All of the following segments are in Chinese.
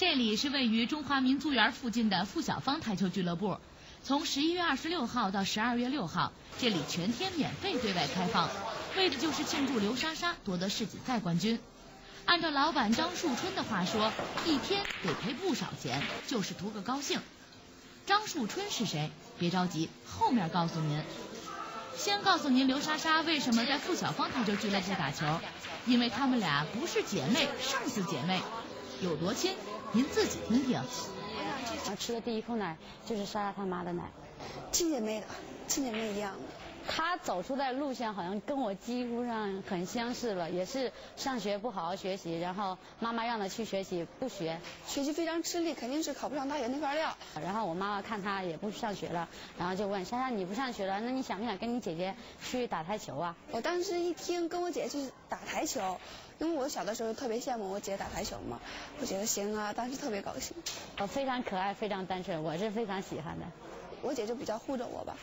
这里是位于中华民族园附近的付小芳台球俱乐部。从十一月二十六号到十二月六号，这里全天免费对外开放，为的就是庆祝刘莎莎夺得世锦赛冠军。按照老板张树春的话说，一天得赔不少钱，就是图个高兴。张树春是谁？别着急，后面告诉您。先告诉您刘莎莎为什么在付小芳台球俱乐部打球，因为他们俩不是姐妹，胜似姐妹，有多亲？您自己听听。我吃的第一口奶就是莎莎他妈的奶，亲姐妹的，亲姐妹一样的。她走出的路线好像跟我几乎上很相似了，也是上学不好好学习，然后妈妈让她去学习不学，学习非常吃力，肯定是考不上大学那块料。然后我妈妈看她也不上学了，然后就问莎莎你不上学了，那你想不想跟你姐姐去打台球啊？我当时一听跟我姐姐去打台球。因为我小的时候特别羡慕我姐打台球嘛，我觉得行啊，当时特别高兴。我非常可爱，非常单纯，我是非常喜欢的。我姐就比较护着我吧，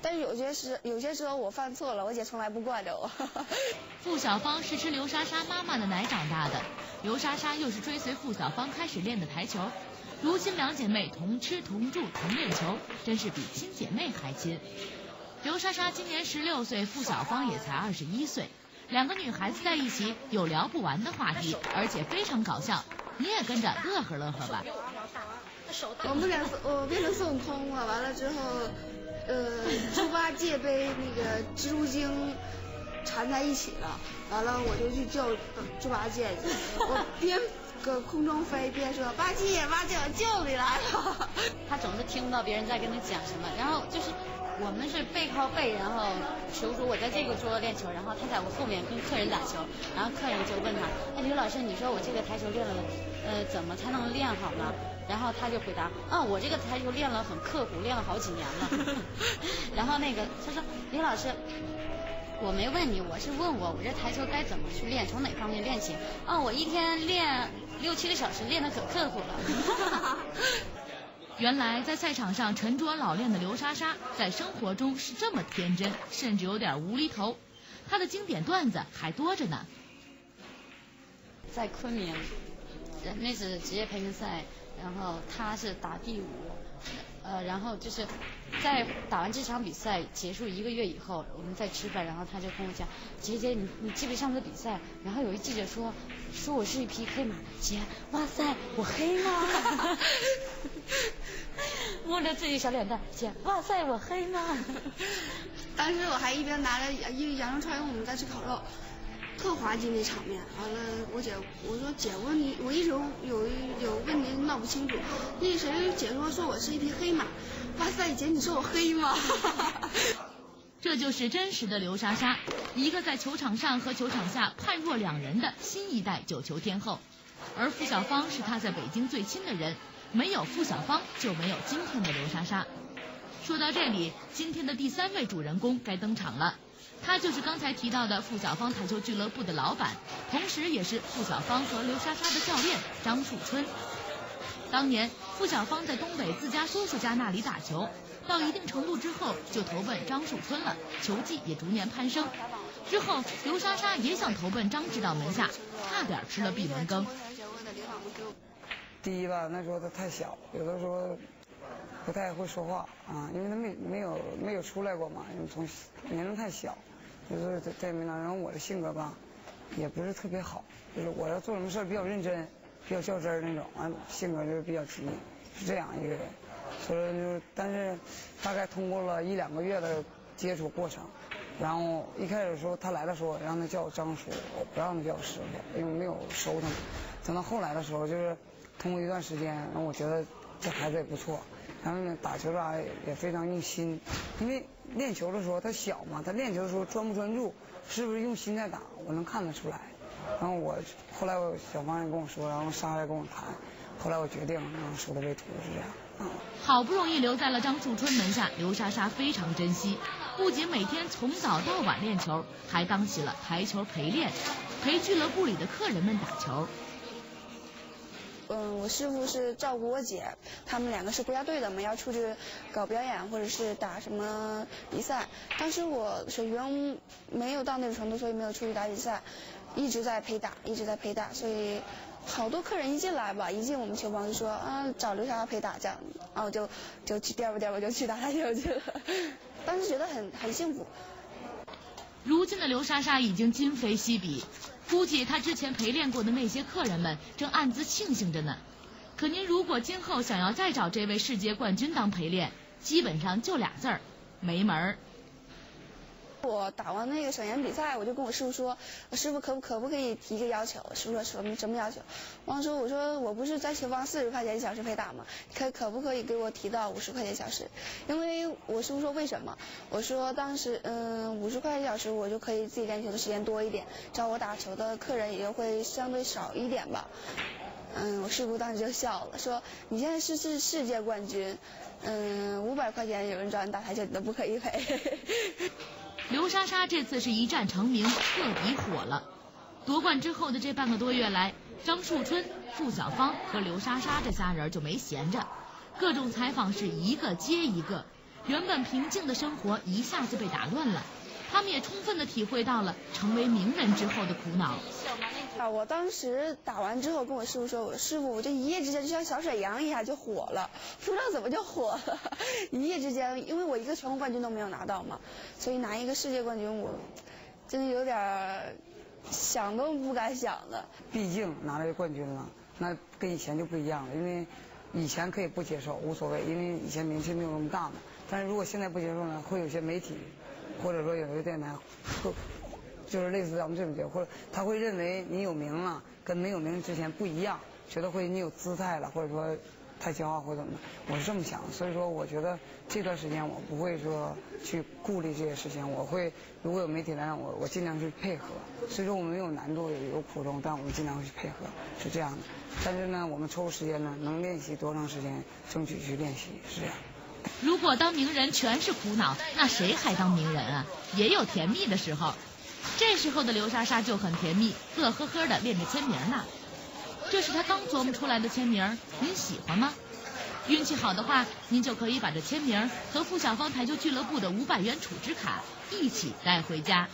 但是有些时有些时候我犯错了，我姐从来不惯着我。付小芳是吃刘莎莎妈妈的奶长大的，刘莎莎又是追随付小芳开始练的台球，如今两姐妹同吃同住同练球，真是比亲姐妹还亲。刘莎莎今年十六岁，付小芳也才二十一岁。两个女孩子在一起有聊不完的话题，而且非常搞笑，你也跟着乐呵乐呵吧。我们俩我变成孙悟空了，完了之后，呃，猪八戒被那个蜘蛛精缠在一起了，完了我就去救猪八戒去，我边搁空中飞边说八戒八戒我救你来了。他总是听不到别人在跟他讲什么，然后就是。我们是背靠背，然后比如说我在这个桌练球，然后他在我后面跟客人打球，然后客人就问他，哎，刘老师，你说我这个台球练了，呃，怎么才能练好呢？然后他就回答，嗯，我这个台球练了很刻苦，练了好几年了。然后那个他说，刘老师，我没问你，我是问我，我这台球该怎么去练，从哪方面练起？哦，我一天练六七个小时，练得可刻苦了。原来在赛场上沉着老练的刘莎莎，在生活中是这么天真，甚至有点无厘头。她的经典段子还多着呢。在昆明，那是职业培训赛，然后他是打第五。呃，然后就是在打完这场比赛结束一个月以后，我们在吃饭，然后他就跟我讲，姐姐，你你记不记上次比赛？然后有一记者说，说我是一匹黑马，姐，哇塞，我黑吗？摸着自己小脸蛋，姐，哇塞，我黑吗？当时我还一边拿着羊羊肉串，因为我们在吃烤肉。特滑稽那场面，完了我姐我说姐问你我一直有有有问题闹不清楚，那谁姐说说我是一匹黑马，哇塞姐你说我黑吗？这就是真实的刘莎莎，一个在球场上和球场下判若两人的新一代九球天后，而付小芳是她在北京最亲的人，没有付小芳就没有今天的刘莎莎。说到这里，今天的第三位主人公该登场了。他就是刚才提到的付小芳台球俱乐部的老板，同时也是付小芳和刘莎莎的教练张树春。当年付小芳在东北自家叔叔家那里打球，到一定程度之后就投奔张树春了，球技也逐年攀升。之后刘莎莎也想投奔张指导门下，差点吃了闭门羹。第一吧，那时候他太小，有的时候。不太会说话啊，因为他没没有没有出来过嘛，因为从年龄太小，就是在在没那。然后我的性格吧，也不是特别好，就是我要做什么事比较认真，比较较真儿那种，完性格就是比较急，是这样一个人。所以就是，但是大概通过了一两个月的接触过程，然后一开始的时候他来的时候，让他叫我张叔，我不让他叫我师傅，因为没有收他。等到后来的时候，就是通过一段时间，然后我觉得这孩子也不错。然后呢，打球啥也非常用心，因为练球的时候他小嘛，他练球的时候专不专注，是不是用心在打，我能看得出来。然后我后来我小芳也跟我说，然后莎也跟我谈，后来我决定让收他为徒，是这样。嗯好不容易留在了张树春门下，刘莎莎非常珍惜，不仅每天从早到晚练球，还当起了台球陪练，陪俱乐部里的客人们打球。嗯，我师傅是照顾我姐，他们两个是国家队的嘛，要出去搞表演或者是打什么比赛。当时我水平没有到那个程度，所以没有出去打比赛，一直在陪打，一直在陪打，所以好多客人一进来吧，一进我们球房就说啊找刘莎莎陪打这样，然后就就去颠吧颠吧就去打台球去了，当时觉得很很幸福。如今的刘莎莎已经今非昔比，估计他之前陪练过的那些客人们正暗自庆幸着呢。可您如果今后想要再找这位世界冠军当陪练，基本上就俩字儿，没门儿。我打完那个省研比赛，我就跟我师傅说，师傅可不可不可以提个要求？师傅说什么什么要求？我说我说我不是在球房四十块钱一小时陪打吗？可可不可以给我提到五十块钱一小时？因为我师傅说为什么？我说当时嗯五十块钱一小时我就可以自己练球的时间多一点，找我打球的客人也就会相对少一点吧。嗯，我师傅当时就笑了，说你现在是是世界冠军，嗯五百块钱有人找你打台球你都不可以陪。刘莎莎这次是一战成名，彻底火了。夺冠之后的这半个多月来，张树春、付小芳和刘莎莎这仨人就没闲着，各种采访是一个接一个，原本平静的生活一下子被打乱了。他们也充分的体会到了成为名人之后的苦恼。啊，我当时打完之后跟我师傅说，我师傅我这一夜之间就像小沈阳一下就火了，不知道怎么就火了，一夜之间，因为我一个全国冠军都没有拿到嘛，所以拿一个世界冠军我真的有点想都不敢想的。毕竟拿了冠军了，那跟以前就不一样了，因为以前可以不接受无所谓，因为以前名气没有那么大嘛，但是如果现在不接受呢，会有些媒体。或者说有些电台，会就是类似咱们这种节目，或者他会认为你有名了，跟没有名之前不一样，觉得会你有姿态了，或者说太骄傲或怎么的，我是这么想，所以说我觉得这段时间我不会说去顾虑这些事情，我会如果有媒体来我，我尽量去配合。所以说我们有难度有苦衷，但我们尽量会去配合，是这样的。但是呢，我们抽时间呢，能练习多长时间，争取去练习，是这样。如果当名人全是苦恼，那谁还当名人啊？也有甜蜜的时候，这时候的刘莎莎就很甜蜜，乐呵呵的练着签名呢。这是她刚琢磨出来的签名，您喜欢吗？运气好的话，您就可以把这签名和付小芳台球俱乐部的五百元储值卡一起带回家。